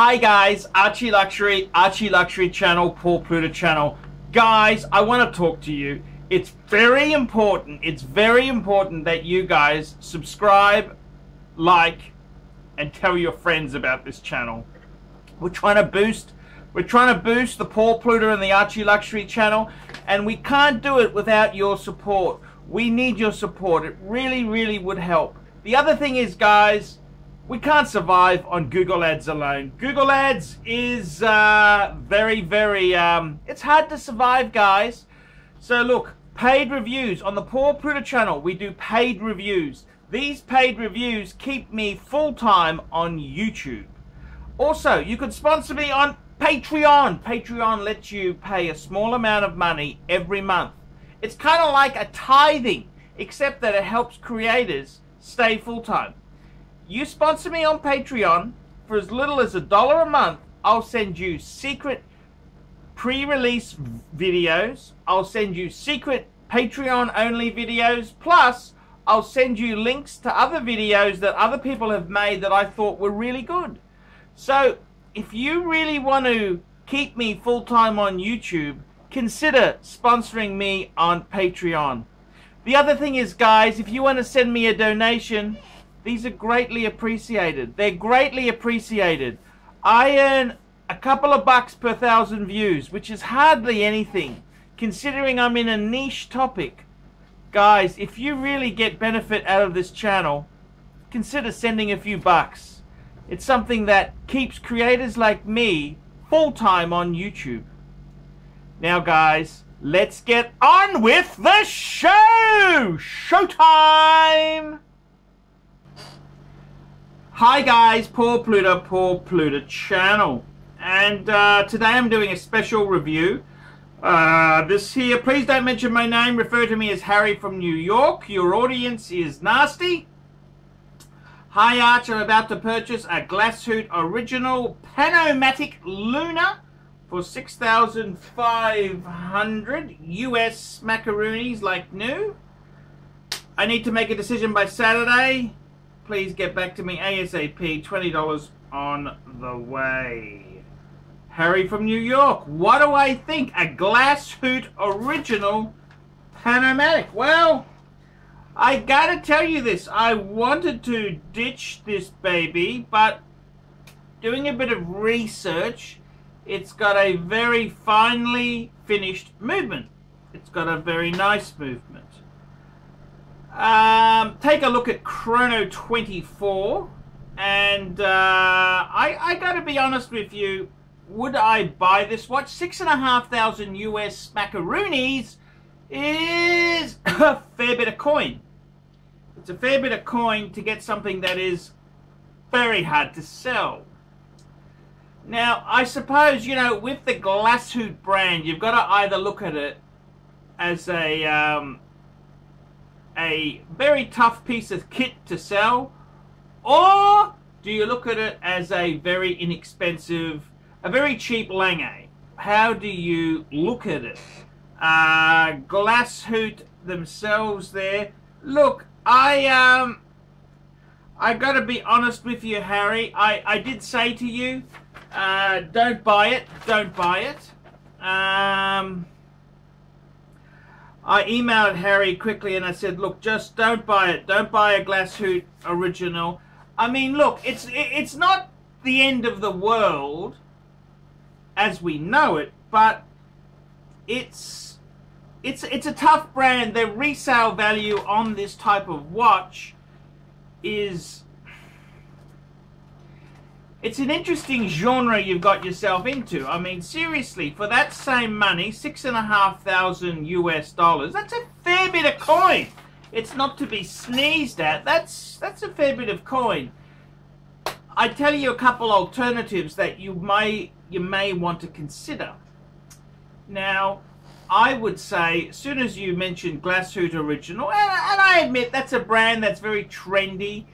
Hi guys, Archie Luxury, Archie Luxury channel, Paul Pluta channel. Guys, I want to talk to you. It's very important, it's very important that you guys subscribe, like, and tell your friends about this channel. We're trying to boost we're trying to boost the Paul Pluta and the Archie Luxury channel, and we can't do it without your support. We need your support. It really, really would help. The other thing is, guys, we can't survive on Google Ads alone. Google Ads is uh, very, very, um, it's hard to survive, guys. So look, paid reviews on the Paul Pluta channel, we do paid reviews. These paid reviews keep me full-time on YouTube. Also, you could sponsor me on Patreon. Patreon lets you pay a small amount of money every month. It's kind of like a tithing, except that it helps creators stay full-time you sponsor me on Patreon for as little as a dollar a month, I'll send you secret pre-release videos. I'll send you secret Patreon only videos. Plus, I'll send you links to other videos that other people have made that I thought were really good. So, if you really want to keep me full-time on YouTube, consider sponsoring me on Patreon. The other thing is, guys, if you want to send me a donation, these are greatly appreciated. They're greatly appreciated. I earn a couple of bucks per thousand views, which is hardly anything, considering I'm in a niche topic. Guys, if you really get benefit out of this channel, consider sending a few bucks. It's something that keeps creators like me full-time on YouTube. Now guys, let's get on with the show! Showtime! Hi guys, Paul Pluta, Paul Pluta channel. And uh, today I'm doing a special review. Uh, this here, please don't mention my name, refer to me as Harry from New York. Your audience is nasty. Hi Arch, I'm about to purchase a Glashütte Original Panomatic Lunar for 6,500 US macaroonies like new. I need to make a decision by Saturday please get back to me ASAP. $20 on the way. Harry from New York. What do I think? A Glashütte original Panomatic. Well, I gotta tell you this. I wanted to ditch this baby, but doing a bit of research, it's got a very finely finished movement. It's got a very nice movement. Uh, Um, take a look at Chrono 24. And uh, I, I gotta be honest with you, would I buy this watch? Six and a half thousand US macaroonies is a fair bit of coin. It's a fair bit of coin to get something that is very hard to sell. Now, I suppose, you know, with the Glashütte brand, you've got to either look at it as a um, a very tough piece of kit to sell, or do you look at it as a very inexpensive, a very cheap Lange? How do you look at it? Uh, Glashütte themselves there. Look, I um, I gotta be honest with you, Harry. I I did say to you, uh, don't buy it, don't buy it. Um. I emailed Harry quickly and I said, look, just don't buy it. Don't buy a Glashütte original. I mean, look, it's it's not the end of the world as we know it, but it's it's it's a tough brand. The resale value on this type of watch is it's an interesting genre you've got yourself into. I mean, seriously, for that same money, six and a half thousand US dollars, that's a fair bit of coin. It's not to be sneezed at. That's that's a fair bit of coin. I tell you a couple alternatives that you may you may want to consider. Now, I would say, as soon as you mentioned Glashütte Original, and, and I admit that's a brand that's very trendy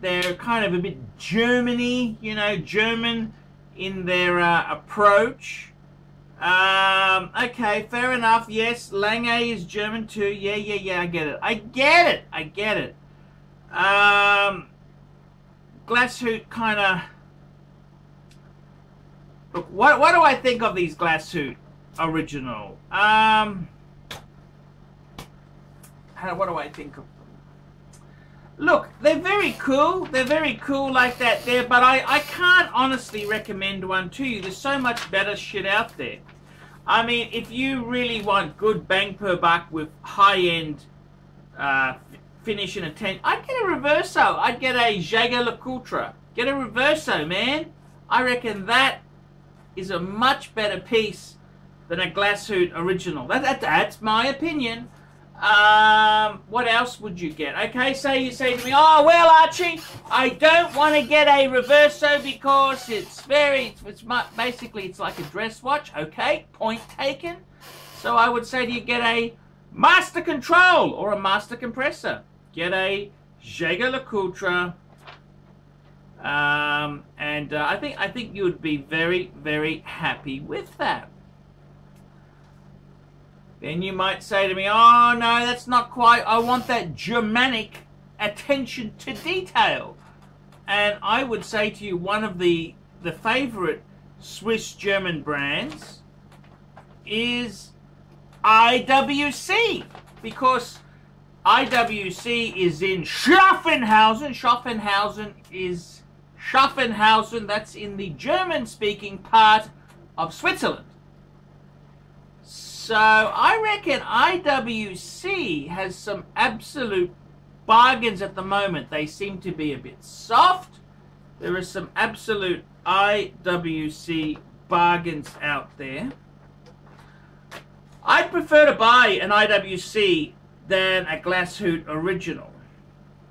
they're kind of a bit Germany, you know, German in their uh, approach. Um, okay, fair enough. Yes, Lange is German too. Yeah, yeah, yeah, I get it. I get it. I get it. Um, Glashütte kind of... Look, what what do I think of these Glashütte original? Um, what do I think of? Look, they're very cool. They're very cool like that there, but I, I can't honestly recommend one to you. There's so much better shit out there. I mean, if you really want good bang per buck with high-end uh, finish and attention, I'd get a Reverso. I'd get a Jaeger LeCoultre. Get a Reverso, man. I reckon that is a much better piece than a Glashütte original. That, that, that's my opinion. Um, what else would you get? Okay, say you say to me, oh, well, Archie, I don't want to get a Reverso because it's very, it's, basically, it's like a dress watch. Okay, point taken. So I would say to you, get a Master Control or a Master Compressor. Get a Jaeger LeCoultre. Um, and uh, I think I think you would be very, very happy with that. Then you might say to me, oh no, that's not quite, I want that Germanic attention to detail. And I would say to you, one of the, the favorite Swiss German brands is IWC because IWC is in Schaffenhausen. Schaffenhausen is Schaffenhausen, that's in the German speaking part of Switzerland. So I reckon IWC has some absolute bargains at the moment. They seem to be a bit soft. There are some absolute IWC bargains out there. I'd prefer to buy an IWC than a Glashütte original.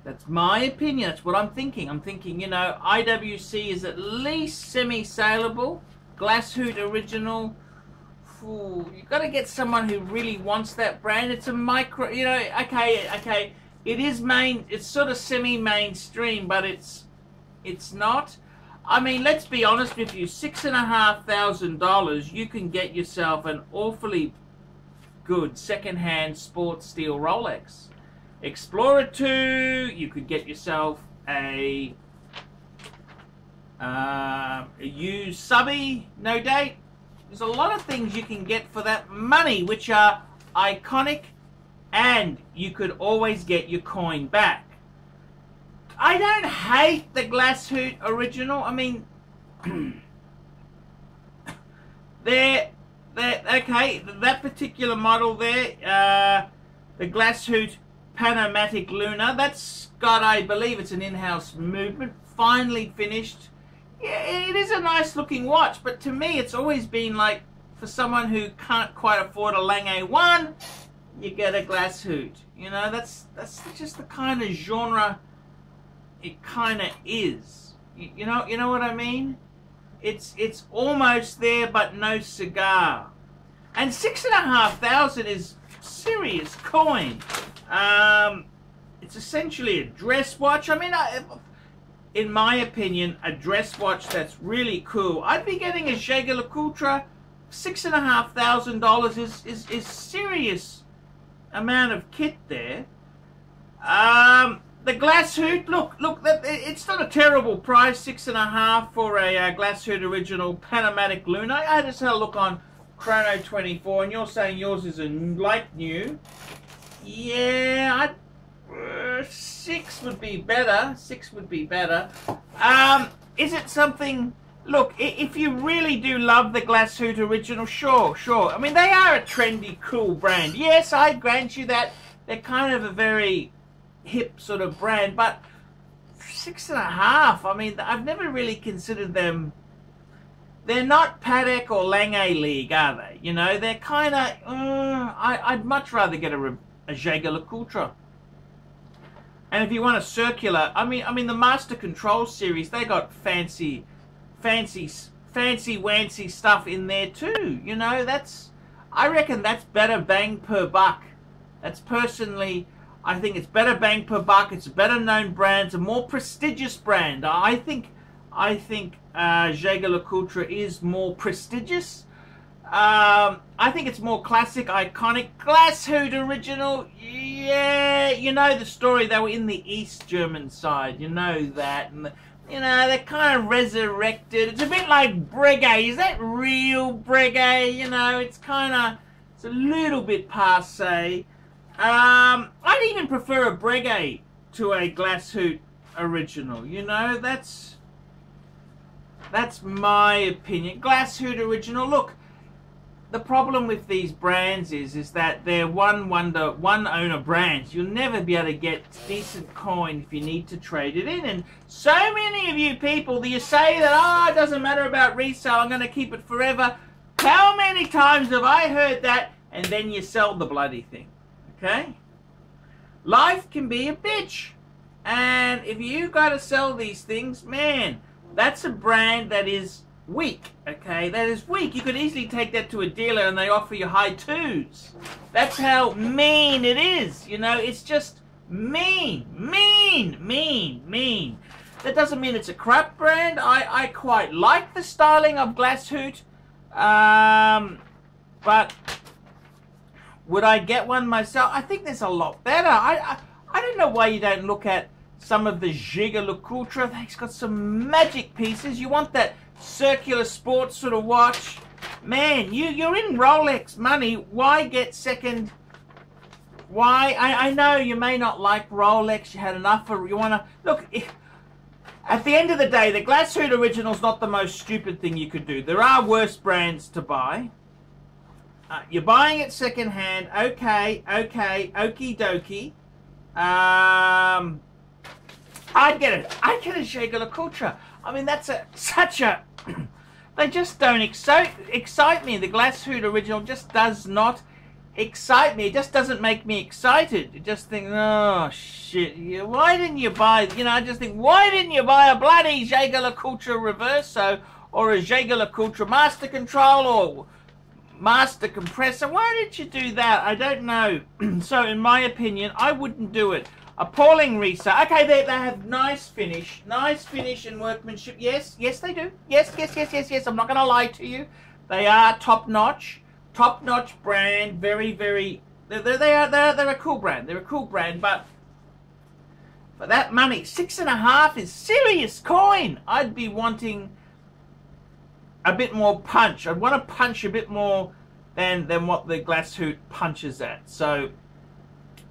That's my opinion. That's what I'm thinking. I'm thinking, you know, IWC is at least semi-saleable. Glashütte original Ooh, you got to get someone who really wants that brand. It's a micro, you know. Okay, okay. It is main. It's sort of semi-mainstream, but it's it's not. I mean, let's be honest with you. Six and a half thousand dollars, you can get yourself an awfully good second-hand sports steel Rolex. Explorer 2, you could get yourself a, uh, a used subby, no date. There's a lot of things you can get for that money, which are iconic, and you could always get your coin back. I don't hate the Glashütte original. I mean, they're, they're okay. That particular model there, uh, the Glashütte Panomatic Lunar, that's got, I believe, it's an in-house movement. Finally finished it is a nice looking watch, but to me it's always been like, for someone who can't quite afford a Lange 1, you get a Glashütte. You know, that's that's just the kind of genre it kind of is. You, you know, you know what I mean? It's it's almost there, but no cigar. And six and a half thousand is serious coin. Um, it's essentially a dress watch. I mean, I, in my opinion, a dress watch that's really cool. I'd be getting a Jaeger LeCoultre. Six and a half thousand dollars is, is, is serious amount of kit there. Um, the Glashütte, look, look, that it's not a terrible price, six and a half for a uh, Glashütte original Panomatic Lunar. I just had a look on Chrono 24, and you're saying yours is a like new. Yeah, I'd uh, six would be better. Six would be better. Um, is it something... Look, if you really do love the Glashütte original, sure, sure. I mean, they are a trendy, cool brand. Yes, I grant you that. They're kind of a very hip sort of brand, but six and a half, I mean, I've never really considered them... They're not Patek or Lange League, are they? You know, they're kind of... Uh, I, would much rather get a, a Jaeger LeCoultre. And if you want a circular, I mean, I mean the Master Control series, they got fancy, fancy, fancy wancy stuff in there too. You know, that's, I reckon that's better bang per buck. That's personally, I think it's better bang per buck. It's a better known brand. It's a more prestigious brand. I think, I think uh, Jaeger LeCoultre is more prestigious. Um, I think it's more classic, iconic. Glashütte original, yeah, you know the story. They were in the East German side, you know that. And you know, they're kind of resurrected. It's a bit like Breguet. Is that real Breguet? You know, it's kind of, it's a little bit passe. Um, I'd even prefer a Breguet to a Glashütte original. You know, that's, that's my opinion. Glashütte original, look, the problem with these brands is is that they're one wonder one owner brands. You'll never be able to get decent coin if you need to trade it in. And so many of you people, do you say that oh, it doesn't matter about resale. I'm going to keep it forever. How many times have I heard that? And then you sell the bloody thing. Okay. Life can be a bitch, and if you got to sell these things, man, that's a brand that is weak, okay? That is weak. You could easily take that to a dealer and they offer you high twos. That's how mean it is, you know? It's just mean, mean, mean, mean. That doesn't mean it's a crap brand. I, I quite like the styling of Glashütte. Um, but would I get one myself? I think there's a lot better. I, I, I don't know why you don't look at some of the Jaeger-LeCoultre. It's got some magic pieces. You want that circular sports sort of watch. Man, you, you're in Rolex money. Why get second? Why? I, I know you may not like Rolex. You had enough you want to, look, at the end of the day, the Glashütte Original is not the most stupid thing you could do. There are worse brands to buy. Uh, you're buying it second hand. Okay, okay, okie dokie. Um, I'd get it. I'd get a Jaeger-LeCoultre. I mean, that's a such a. they just don't excite excite me. The Glashütte original just does not excite me. It just doesn't make me excited. You just think, oh shit, you, why didn't you buy? You know, I just think, why didn't you buy a bloody Jaeger-LeCoultre Reverso or a Jaeger-LeCoultre Master Control or Master Compressor? Why did you do that? I don't know. so, in my opinion, I wouldn't do it. Appalling resale. Okay, they, they have nice finish. Nice finish and workmanship. Yes, yes they do. Yes, yes, yes, yes, yes. I'm not going to lie to you. They are top-notch. Top-notch brand. Very, very... They're, they're, they are, they're, they're a cool brand. They're a cool brand, but... For that money, six and a half is serious coin. I'd be wanting a bit more punch. I'd want to punch a bit more than, than what the Glashütte punches at. So,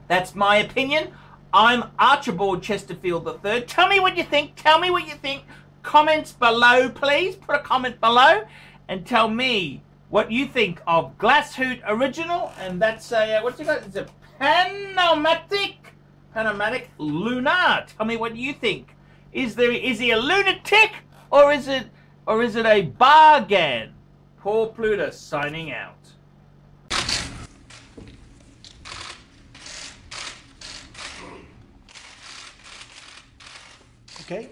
that's my opinion. I'm Archibald Chesterfield III. Tell me what you think. Tell me what you think. Comments below, please. Put a comment below and tell me what you think of Glashütte Original. And that's a, uh, what's it got? It's a Panomatic, Panomatic Lunar. Tell me what you think. Is there, is he a lunatic or is it, or is it a bargain? Paul Pluta signing out. Okay